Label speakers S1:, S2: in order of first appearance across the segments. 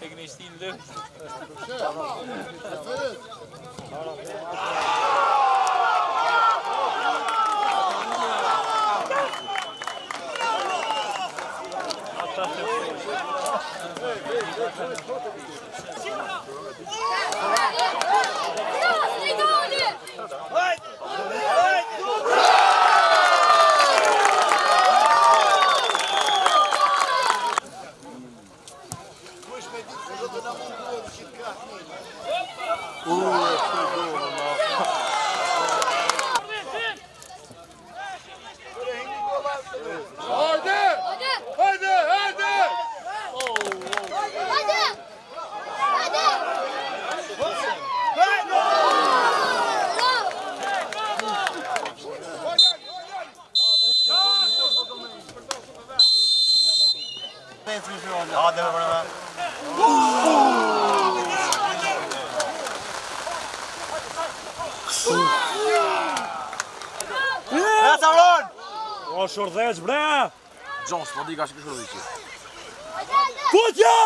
S1: Tegen is die lucht. Haydi! Ja, E të vron! O, shërdheq, bre!
S2: Gjos, po di ka që këshur dhiqi.
S1: Kutja!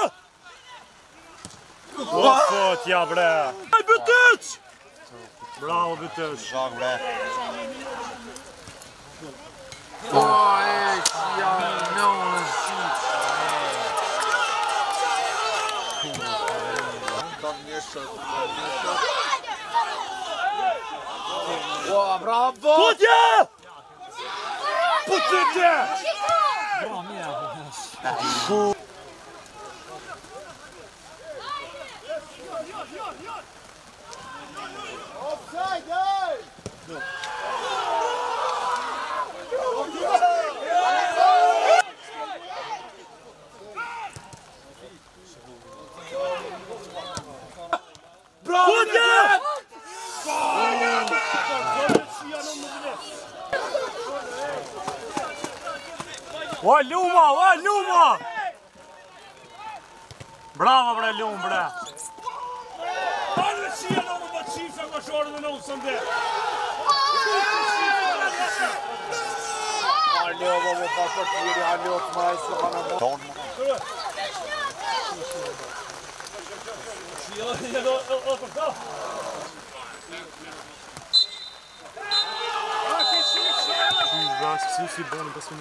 S1: O, kutja, bre! Aj, bëtëq! Bravo, bëtëq! Shak, bre!
S2: Oh! Tam nie szedł, tam nie szedł. Ła, brawo!
S1: Pudnie!
S2: Pudnie!
S1: Pudnie! O Luma, o Luma! Bravo bre Lum bre! Parë shia në më bëtë shifë e më shorë në në usën dhe!
S2: Aljo, më më pa për të tjeri, aljo të majë së hanë më... Tonë më... Shia, o, o, o, o, o,
S1: c'est aussi bon, parce que.